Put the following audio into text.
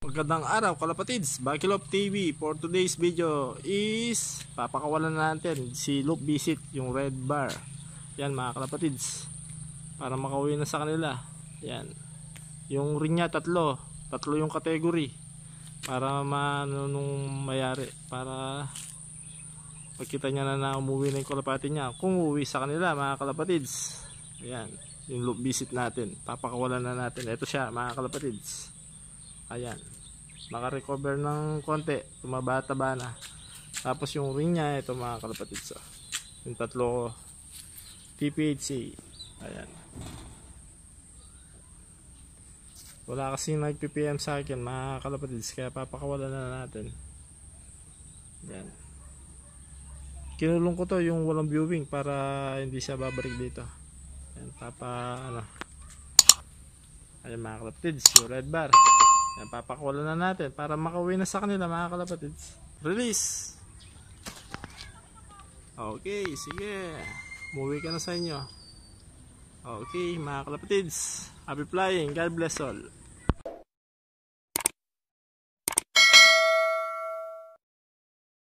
Magandang araw kalapatids, Bakilop TV for today's video is papakawalan natin si loop visit yung red bar. Yan mga kalapatids para makauwi na sa kanila. Yan. Yung ring niya tatlo. Tatlo yung category. Para maano nung mayari. Para pagkita niya na na umuwi na yung kalapati niya. Kung uuwi sa kanila mga kalapatids. Yan yung loop visit natin. Papakawalan na natin. Ito siya mga kalapatids. Ayan. Naka-recover ng konti. Tumaba-taba na. Tapos yung ring niya ito mga kalapatid so yung tatlo TPHC ayan wala kasi nag-ppm sa akin mga kalapatids kaya papakawalan na natin yan kinulong ko to yung walang viewing para hindi siya babalik dito yan papa ano ayan mga kalapatids yung red bar yan, papakawalan na natin para makauwi na sa kanila mga kalapatids. Release! Okay, sige. Umuwi ka na sa inyo. Okay, mga kalapatids. Happy flying. God bless all.